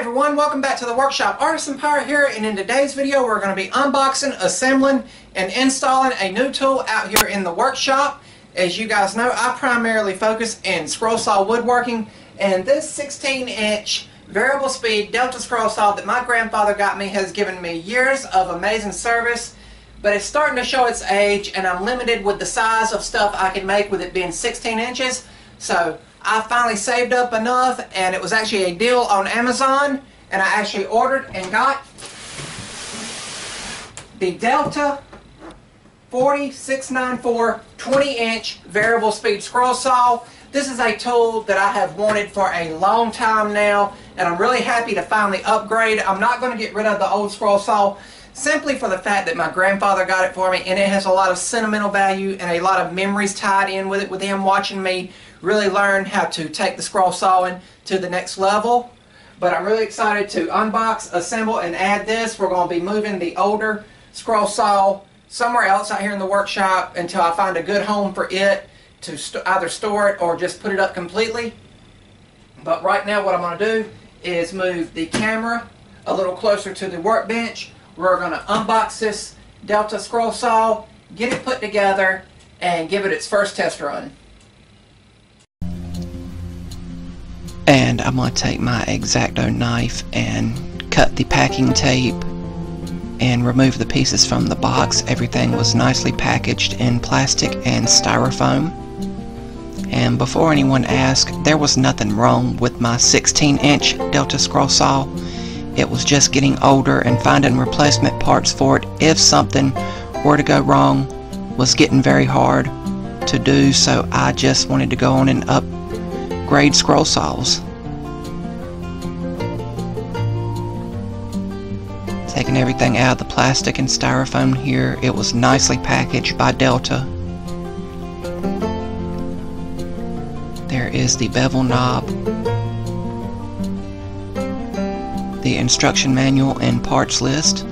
everyone, welcome back to the workshop. Artisan Pirate here and in today's video we're going to be unboxing, assembling, and installing a new tool out here in the workshop. As you guys know, I primarily focus in scroll saw woodworking and this 16 inch variable speed Delta scroll saw that my grandfather got me has given me years of amazing service but it's starting to show its age and I'm limited with the size of stuff I can make with it being 16 inches. So I finally saved up enough and it was actually a deal on Amazon and I actually ordered and got the Delta 4694 20 inch variable speed scroll saw. This is a tool that I have wanted for a long time now and I'm really happy to finally upgrade. I'm not going to get rid of the old scroll saw simply for the fact that my grandfather got it for me and it has a lot of sentimental value and a lot of memories tied in with it with him watching me really learn how to take the scroll sawing to the next level. But I'm really excited to unbox, assemble, and add this. We're going to be moving the older scroll saw somewhere else out here in the workshop until I find a good home for it to st either store it or just put it up completely. But right now what I'm going to do is move the camera a little closer to the workbench. We're going to unbox this Delta scroll saw, get it put together, and give it its first test run. And I'm going to take my X-Acto knife and cut the packing tape and remove the pieces from the box. Everything was nicely packaged in plastic and styrofoam. And before anyone asks, there was nothing wrong with my 16 inch Delta scroll saw. It was just getting older and finding replacement parts for it if something were to go wrong was getting very hard to do so I just wanted to go on and up grade scroll saws. Taking everything out of the plastic and styrofoam here, it was nicely packaged by Delta. There is the bevel knob, the instruction manual and parts list,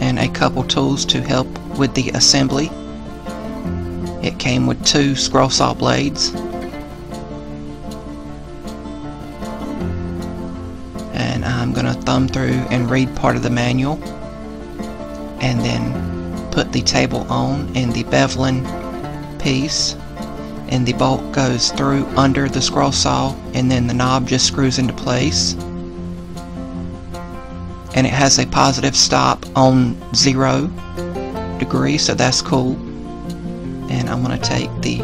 and a couple tools to help with the assembly. It came with two scroll saw blades. And I'm going to thumb through and read part of the manual. And then put the table on and the beveling piece. And the bolt goes through under the scroll saw and then the knob just screws into place. And it has a positive stop on zero degree so that's cool and I'm going to take the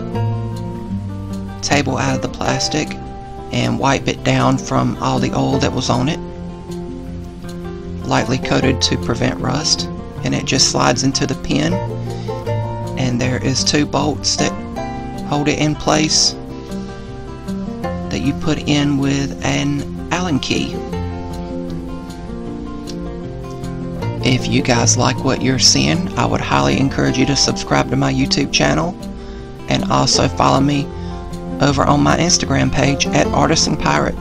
table out of the plastic and wipe it down from all the oil that was on it lightly coated to prevent rust. And it just slides into the pin and there is two bolts that hold it in place that you put in with an Allen key If you guys like what you're seeing, I would highly encourage you to subscribe to my YouTube channel and also follow me over on my Instagram page at Artisan Pirate.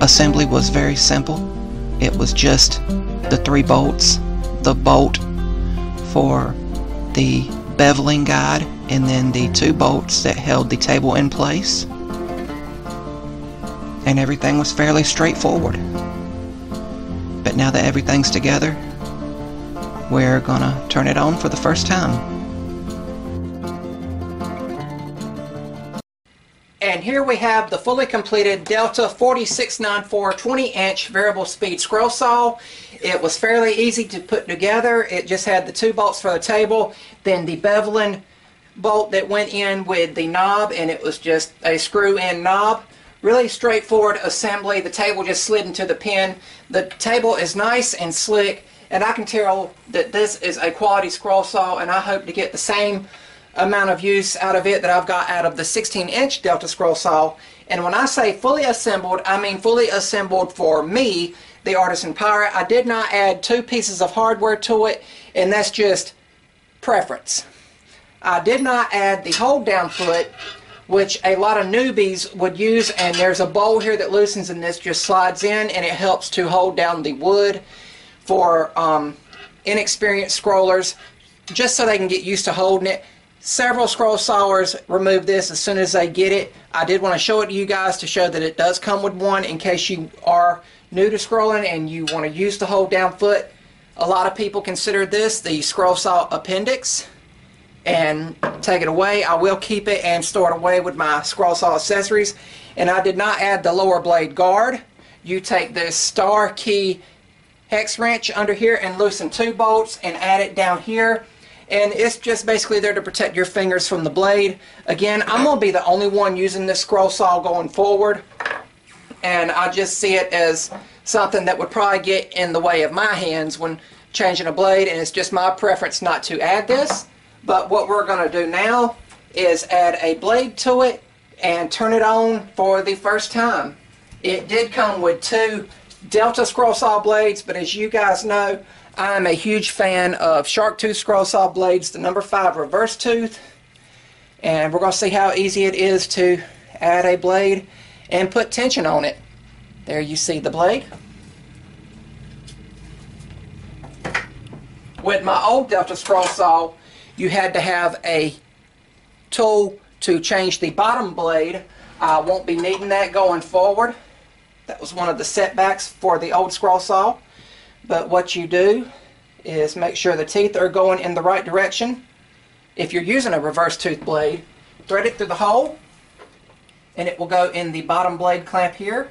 Assembly was very simple. It was just the three bolts, the bolt for the beveling guide, and then the two bolts that held the table in place and everything was fairly straightforward. But now that everything's together, we're gonna turn it on for the first time. And here we have the fully completed Delta 4694 20 inch variable speed scroll saw. It was fairly easy to put together. It just had the two bolts for the table, then the beveling bolt that went in with the knob and it was just a screw in knob. Really straightforward assembly. The table just slid into the pin. The table is nice and slick and I can tell that this is a quality scroll saw and I hope to get the same amount of use out of it that I've got out of the 16 inch Delta scroll saw. And when I say fully assembled, I mean fully assembled for me, the Artisan Pirate. I did not add two pieces of hardware to it and that's just preference. I did not add the hold down foot which a lot of newbies would use and there's a bowl here that loosens and this just slides in and it helps to hold down the wood for um, inexperienced scrollers just so they can get used to holding it. several scroll sawers remove this as soon as they get it. I did want to show it to you guys to show that it does come with one in case you are new to scrolling and you want to use the hold down foot. A lot of people consider this the scroll saw appendix and take it away. I will keep it and store it away with my scroll saw accessories. And I did not add the lower blade guard. You take this star key hex wrench under here and loosen two bolts and add it down here and it's just basically there to protect your fingers from the blade. Again, I'm going to be the only one using this scroll saw going forward, and I just see it as something that would probably get in the way of my hands when changing a blade, and it's just my preference not to add this. But what we're going to do now is add a blade to it and turn it on for the first time. It did come with two Delta scroll saw blades, but as you guys know, I'm a huge fan of Shark Tooth Scroll Saw Blades, the number 5 reverse tooth. And we're going to see how easy it is to add a blade and put tension on it. There you see the blade. With my old Delta Scroll Saw, you had to have a tool to change the bottom blade. I won't be needing that going forward. That was one of the setbacks for the old scroll saw. But what you do is make sure the teeth are going in the right direction. If you're using a reverse tooth blade, thread it through the hole and it will go in the bottom blade clamp here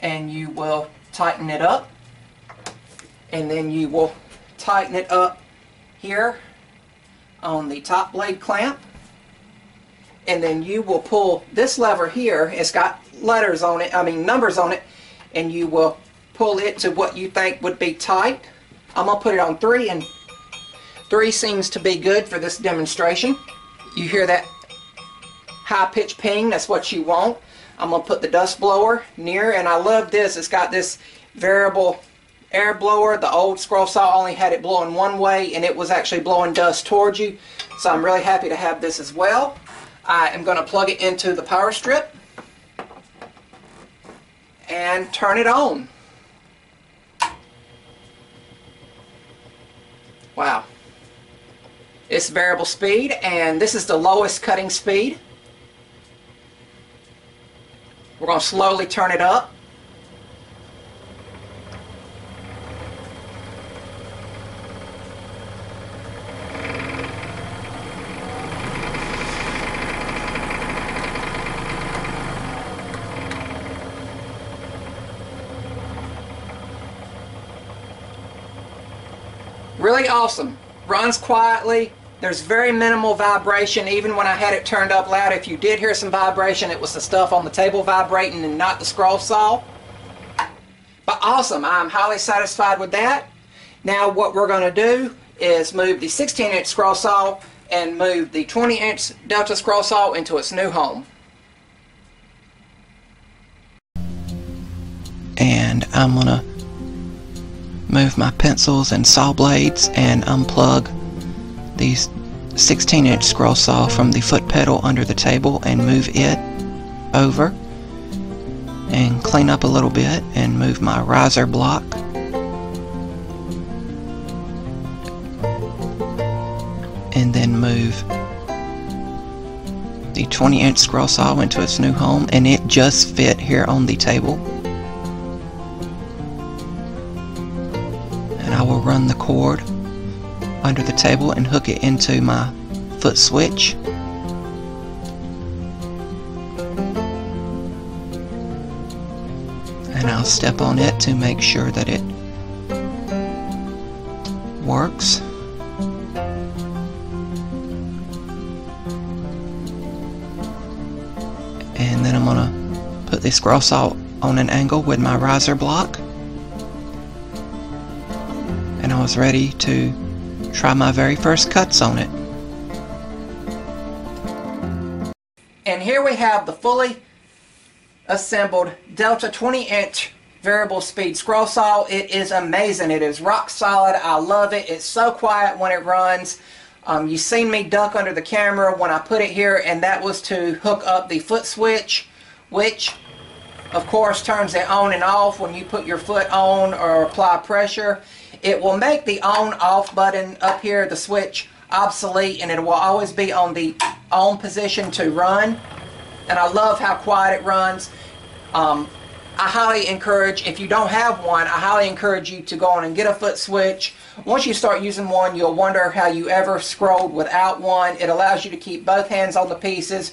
and you will tighten it up and then you will tighten it up here on the top blade clamp and then you will pull this lever here it's got letters on it I mean numbers on it and you will pull it to what you think would be tight. I'm to put it on 3 and 3 seems to be good for this demonstration. You hear that high pitch ping, that's what you want. I'm to put the dust blower near and I love this. It's got this variable air blower. The old scroll saw only had it blowing one way and it was actually blowing dust towards you. So I'm really happy to have this as well. I am going to plug it into the power strip and turn it on. Wow. It's variable speed, and this is the lowest cutting speed. We're going to slowly turn it up. Really awesome. Runs quietly. There's very minimal vibration even when I had it turned up loud. If you did hear some vibration, it was the stuff on the table vibrating and not the scroll saw. But awesome. I'm highly satisfied with that. Now what we're going to do is move the 16 inch scroll saw and move the 20 inch Delta scroll saw into its new home. And I'm going to move my pencils and saw blades and unplug the 16 inch scroll saw from the foot pedal under the table and move it over and clean up a little bit and move my riser block. And then move the 20 inch scroll saw into its new home and it just fit here on the table cord under the table and hook it into my foot switch. And I'll step on it to make sure that it works. And then I'm going to put this scroll saw on an angle with my riser block was ready to try my very first cuts on it. And here we have the fully assembled Delta 20 inch variable speed scroll saw. It is amazing. It is rock solid. I love it. It's so quiet when it runs. Um, you've seen me duck under the camera when I put it here and that was to hook up the foot switch which of course turns it on and off when you put your foot on or apply pressure. It will make the on off button up here, the switch, obsolete and it will always be on the on position to run. And I love how quiet it runs. Um, I highly encourage, if you don't have one, I highly encourage you to go on and get a foot switch. Once you start using one, you'll wonder how you ever scrolled without one. It allows you to keep both hands on the pieces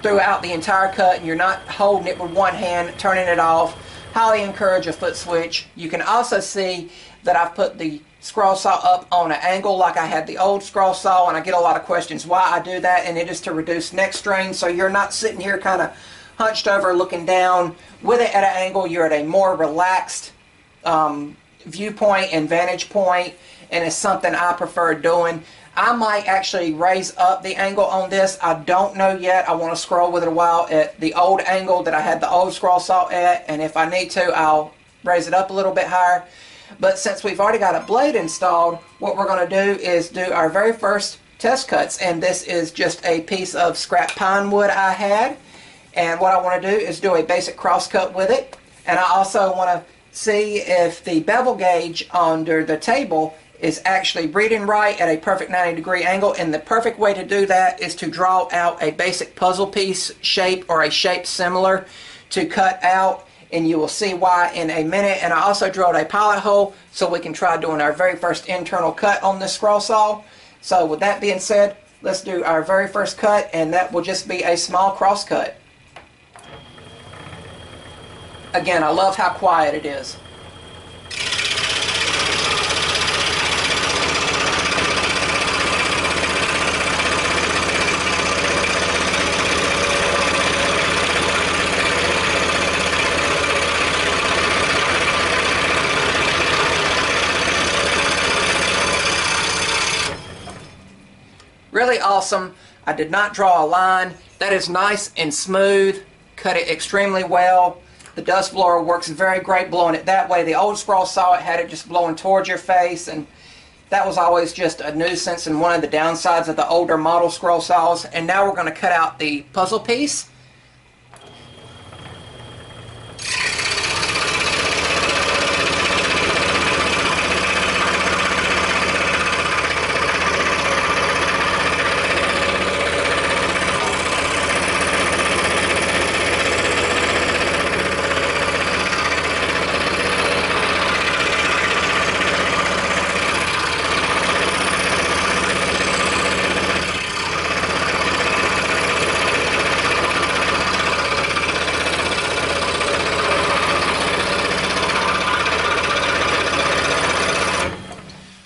throughout the entire cut and you're not holding it with one hand, turning it off. Highly encourage a foot switch. You can also see that I've put the scroll saw up on an angle like I had the old scroll saw and I get a lot of questions why I do that and it is to reduce neck strain. So you're not sitting here kind of hunched over looking down with it at an angle. You're at a more relaxed um, viewpoint and vantage point and it's something I prefer doing I might actually raise up the angle on this. I don't know yet. I want to scroll with it a while at the old angle that I had the old scroll saw at and if I need to I'll raise it up a little bit higher. But since we've already got a blade installed what we're going to do is do our very first test cuts and this is just a piece of scrap pine wood I had. And what I want to do is do a basic cross cut with it. And I also want to see if the bevel gauge under the table is actually reading right at a perfect 90 degree angle and the perfect way to do that is to draw out a basic puzzle piece shape or a shape similar to cut out and you will see why in a minute. And I also drilled a pilot hole so we can try doing our very first internal cut on this scroll saw. So with that being said let's do our very first cut and that will just be a small cross cut. Again I love how quiet it is really awesome. I did not draw a line. That is nice and smooth. Cut it extremely well. The dust blower works very great blowing it that way. The old scroll saw it, had it just blowing towards your face and that was always just a nuisance and one of the downsides of the older model scroll saws. And now we're going to cut out the puzzle piece.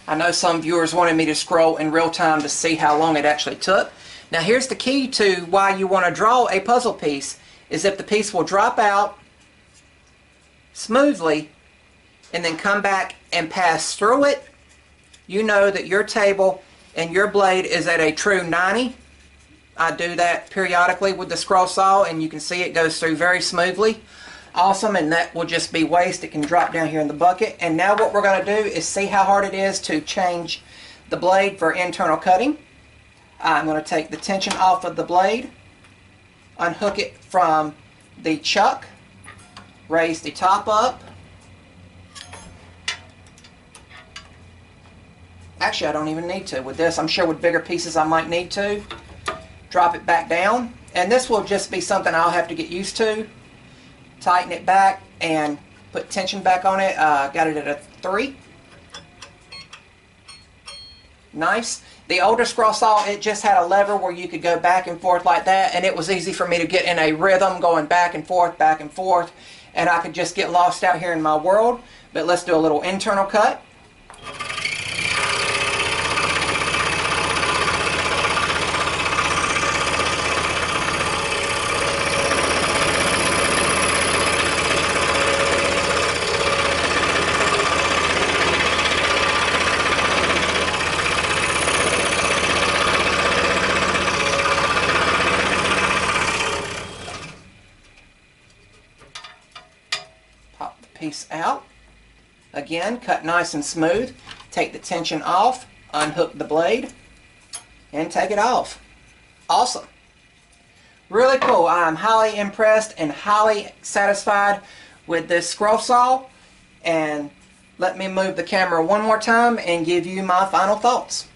I know some viewers wanted me to scroll in real time to see how long it actually took. Now here's the key to why you want to draw a puzzle piece is if the piece will drop out smoothly and then come back and pass through it, you know that your table and your blade is at a true 90. I do that periodically with the scroll saw and you can see it goes through very smoothly awesome and that will just be waste. It can drop down here in the bucket. And now what we're going to do is see how hard it is to change the blade for internal cutting. I'm going to take the tension off of the blade unhook it from the chuck raise the top up. Actually I don't even need to with this. I'm sure with bigger pieces I might need to. Drop it back down. And this will just be something I'll have to get used to tighten it back and put tension back on it. Uh, got it at a 3. Nice. The older scroll saw, it just had a lever where you could go back and forth like that, and it was easy for me to get in a rhythm going back and forth, back and forth, and I could just get lost out here in my world. But let's do a little internal cut. Piece out. Again, cut nice and smooth. Take the tension off, unhook the blade, and take it off. Awesome. Really cool. I'm highly impressed and highly satisfied with this scroll saw. And let me move the camera one more time and give you my final thoughts.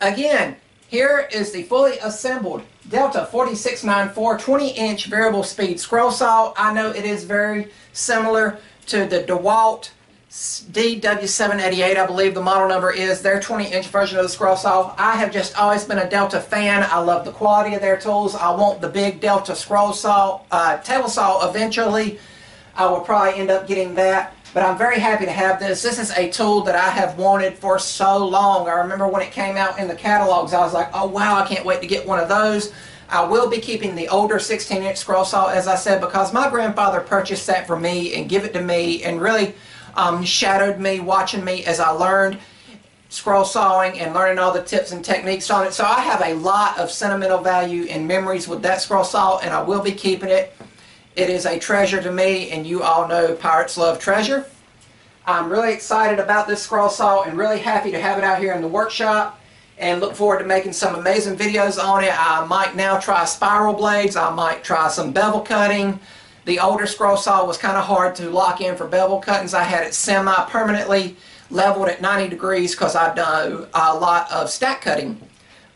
Again, here is the fully assembled Delta 4694 20 inch variable speed scroll saw. I know it is very similar to the DeWalt DW788, I believe the model number is, their 20 inch version of the scroll saw. I have just always been a Delta fan. I love the quality of their tools. I want the big Delta scroll saw, uh, table saw eventually. I will probably end up getting that. But I'm very happy to have this. This is a tool that I have wanted for so long. I remember when it came out in the catalogs, I was like, oh wow, I can't wait to get one of those. I will be keeping the older 16 inch scroll saw, as I said, because my grandfather purchased that for me and give it to me and really um, shadowed me, watching me as I learned scroll sawing and learning all the tips and techniques on it. So I have a lot of sentimental value and memories with that scroll saw and I will be keeping it. It is a treasure to me and you all know pirates love treasure. I'm really excited about this scroll saw and really happy to have it out here in the workshop and look forward to making some amazing videos on it. I might now try spiral blades. I might try some bevel cutting. The older scroll saw was kind of hard to lock in for bevel cuttings. I had it semi-permanently leveled at 90 degrees because I've done a lot of stack cutting.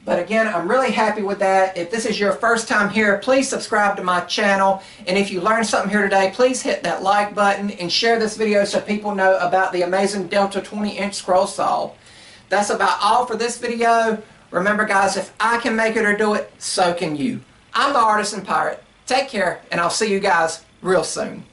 But again, I'm really happy with that. If this is your first time here, please subscribe to my channel. And if you learned something here today, please hit that like button and share this video so people know about the amazing Delta 20 inch scroll saw. That's about all for this video. Remember guys, if I can make it or do it, so can you. I'm the Artisan Pirate. Take care, and I'll see you guys real soon.